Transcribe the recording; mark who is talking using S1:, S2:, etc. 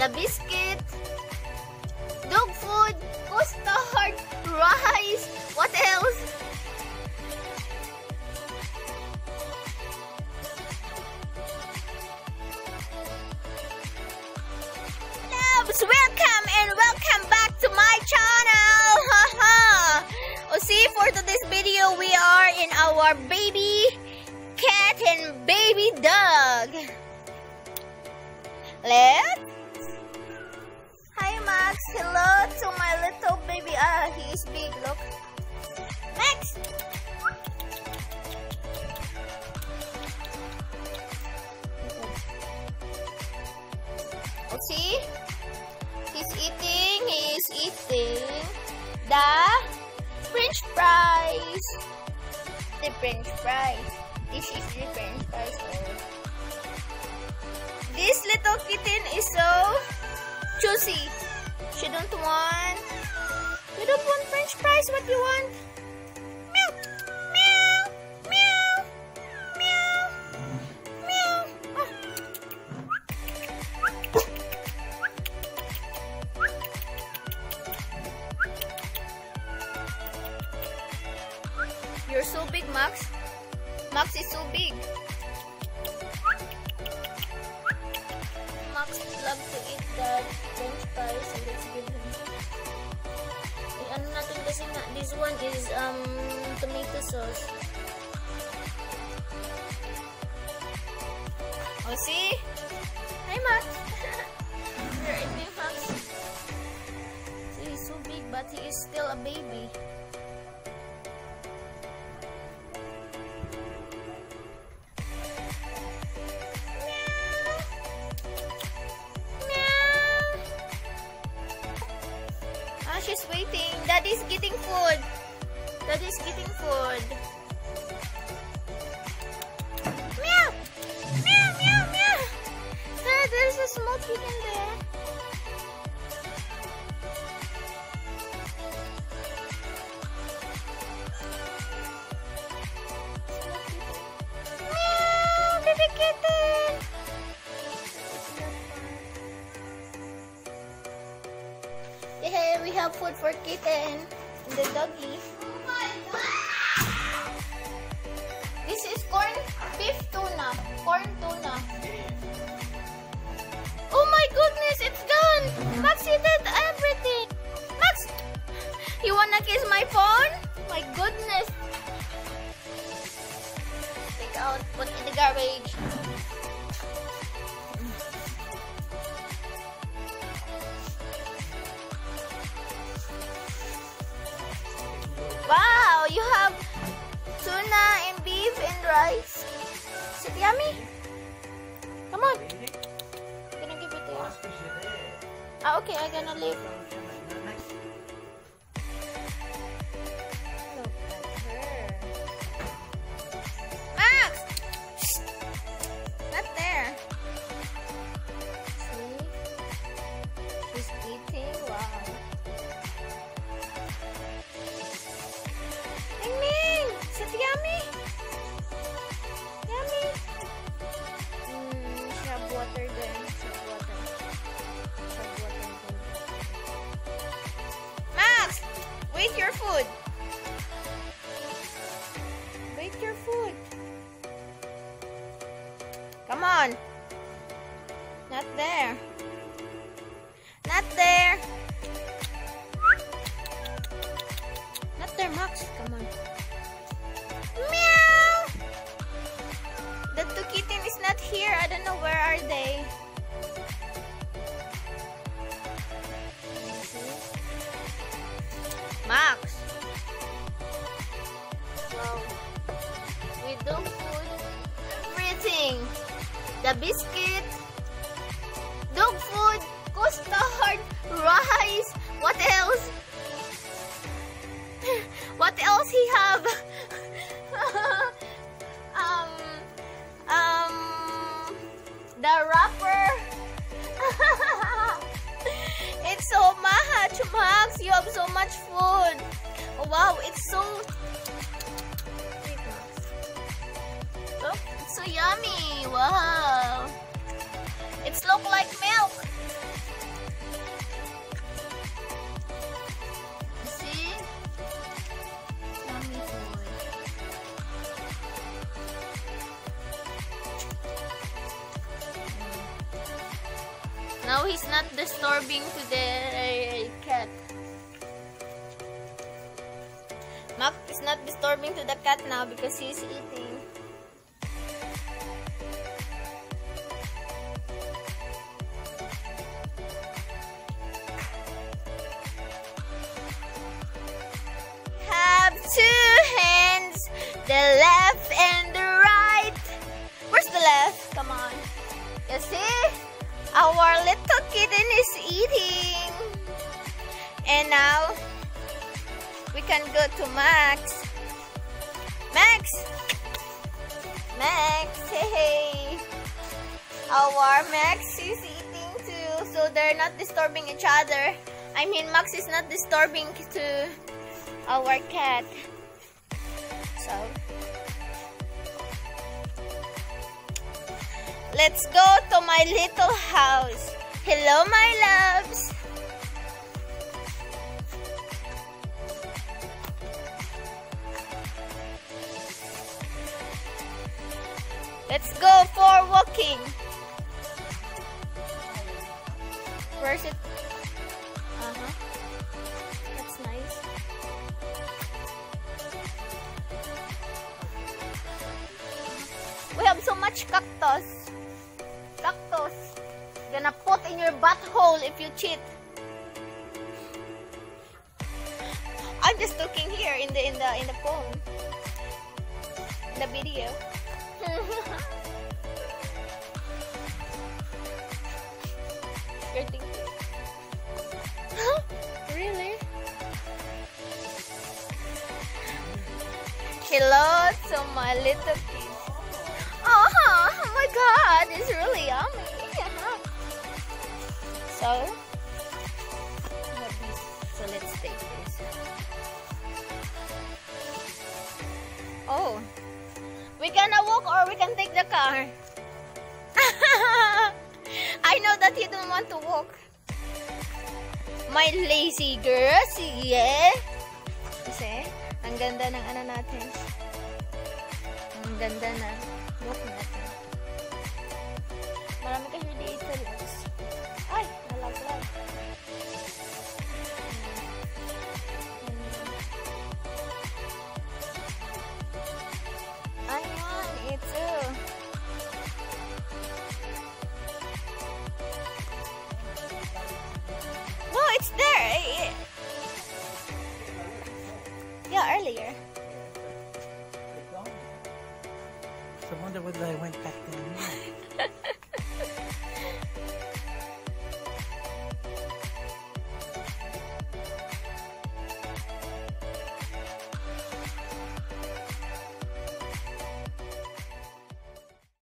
S1: the biscuit, dog food, custard, rice. What else? Loves, welcome and welcome back to my channel. Haha. oh, see, for today's video, we are in our baby cat and baby dog. Let's. Max. Hello to my little baby. Ah, he big. Look. Max. Oh, see? He's eating. He is eating the French fries. The French fries. This is the French fries. This little kitten is so choosy. She don't want. You don't want French fries. What you want? French fries so let's give him. Eh, ano natin kasi nga, this one is um tomato sauce. Oh, see? Hi, Max. You're eating, Max. See, he's so big, but he is still a baby. Daddy's getting food. Daddy's getting food. Meow. Meow, meow, meow. There, there's a small kitten there. Meow, baby kitten. Yeah, we have food for kitten and the doggy. This is corn beef tuna. Corn tuna. Oh my goodness, it's gone! Max, you did everything! Max! You wanna kiss my phone? My goodness! Take out, put in the garbage. Rice. Is it yummy? Come on. gonna give it to you. Ah, okay, I'm gonna leave. Come on! Not there. Not there. Not there, Max. Come on. Meow! The two kitten is not here. I don't know where are they. Max. We do food. Everything. The biscuit. Dog food. Custard. Rice. What else? What else he have? Now he's not disturbing to the cat. Mac is not disturbing to the cat now because he's eating. Our little kitten is eating. And now, we can go to Max. Max! Max, hey, hey. Our Max is eating too, so they're not disturbing each other. I mean, Max is not disturbing to our cat. So, let's go to my little house. Hello, my loves. Let's go for walking. Where's it? Uh-huh. That's nice. We have so much cactus. In your butthole if you cheat. I'm just looking here in the in the in the phone. In the video. You're thinking. really? Hello to my little kids. Oh, oh my god, it's really yummy. So, so let's take this. Oh, we gonna walk or we can take the car. I know that you don't want to walk. My lazy girl, sige. Kasi, ang ganda ng ano natin. Ang ganda na look natin. Marami kasi
S2: Whether back.